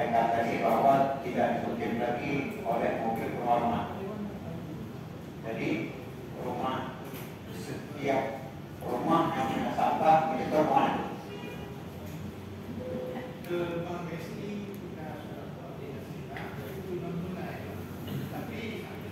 sampaikan tadi bahwa tidak ditunjuk lagi oleh mobil penghormat. Jadi rumah setiap rumah yang punya sampah menjadi rumah. Ke Bang